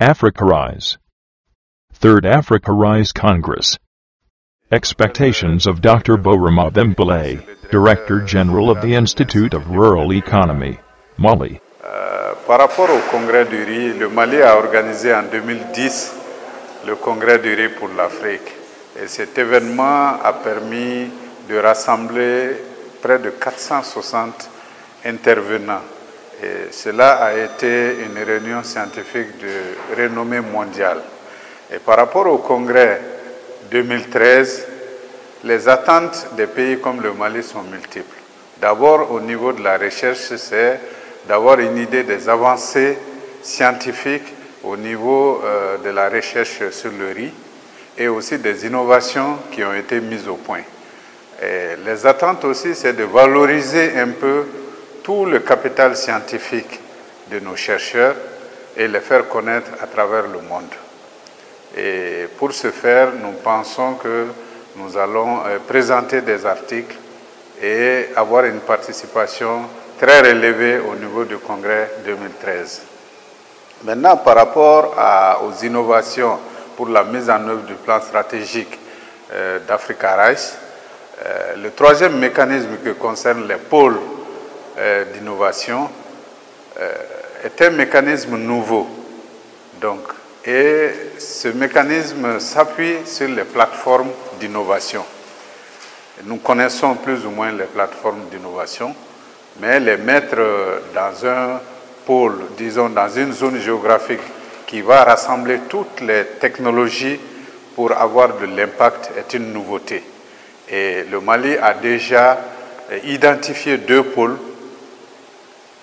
Africa Rise. Third Africa Rise Congress. Expectations of Dr. Borama Dembele, Director General of the Institute of Rural Economy, Mali. Par rapport au congrès du riz, le Mali a organisé en 2010 le congrès du riz pour l'Afrique. Et cet événement a permis de rassembler près de 460 intervenants. Et cela a été une réunion scientifique de renommée mondiale. Et par rapport au congrès 2013, les attentes des pays comme le Mali sont multiples. D'abord, au niveau de la recherche, c'est d'avoir une idée des avancées scientifiques au niveau euh, de la recherche sur le riz et aussi des innovations qui ont été mises au point. Les attentes aussi, c'est de valoriser un peu tout le capital scientifique de nos chercheurs et les faire connaître à travers le monde. Et pour ce faire, nous pensons que nous allons euh, présenter des articles et avoir une participation très relevée au niveau du congrès 2013. Maintenant, par rapport aux innovations pour la mise en œuvre du plan stratégique euh, d'Africa Rice, euh, le troisième mécanisme qui concerne les pôles d'innovation euh, est un mécanisme nouveau. Donc, et ce mécanisme s'appuie sur les plateformes d'innovation. Nous connaissons plus ou moins les plateformes d'innovation, mais les mettre dans un pôle, disons dans une zone géographique qui va rassembler toutes les technologies pour avoir de l'impact est une nouveauté. Et le Mali a déjà identifié deux pôles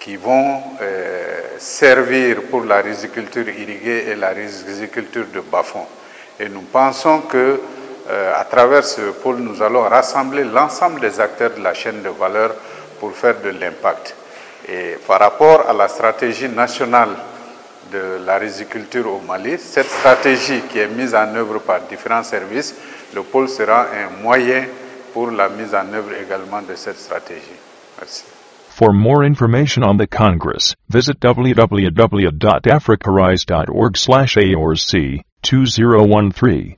qui vont euh, servir pour la riziculture irriguée et la riziculture de bas-fond. Et nous pensons que euh, à travers ce pôle, nous allons rassembler l'ensemble des acteurs de la chaîne de valeur pour faire de l'impact. Et par rapport à la stratégie nationale de la riziculture au Mali, cette stratégie qui est mise en œuvre par différents services, le pôle sera un moyen pour la mise en œuvre également de cette stratégie. Merci. For more information on the Congress, visit www.africarise.org slash AORC 2013.